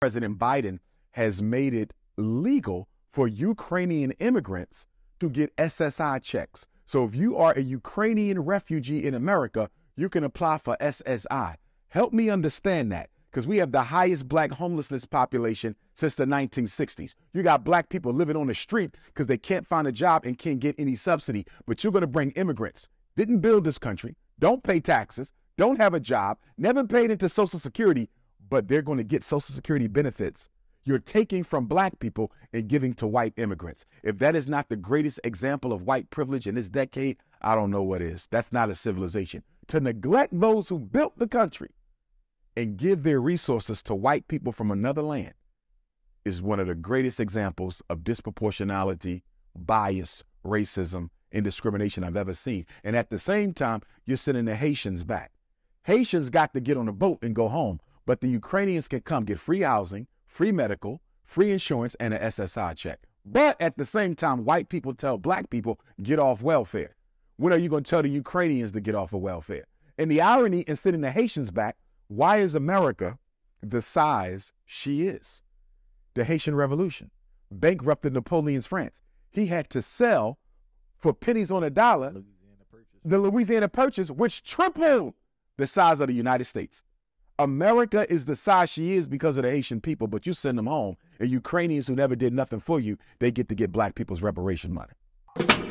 President Biden has made it legal for Ukrainian immigrants to get SSI checks. So if you are a Ukrainian refugee in America, you can apply for SSI. Help me understand that because we have the highest black homelessness population since the 1960s. You got black people living on the street because they can't find a job and can't get any subsidy. But you're going to bring immigrants, didn't build this country, don't pay taxes, don't have a job, never paid into Social Security, but they're going to get Social Security benefits. You're taking from black people and giving to white immigrants. If that is not the greatest example of white privilege in this decade, I don't know what is. That's not a civilization. To neglect those who built the country and give their resources to white people from another land is one of the greatest examples of disproportionality, bias, racism, and discrimination I've ever seen. And at the same time, you're sending the Haitians back. Haitians got to get on a boat and go home, but the Ukrainians can come get free housing, free medical, free insurance, and an SSI check. But at the same time, white people tell black people, get off welfare. When are you going to tell the Ukrainians to get off of welfare? And the irony in sending the Haitians back, why is America the size she is? The Haitian Revolution bankrupted Napoleon's France. He had to sell for pennies on a dollar Louisiana the Louisiana Purchase, which tripled the size of the United States. America is the size she is because of the Haitian people, but you send them home, and Ukrainians who never did nothing for you, they get to get black people's reparation money.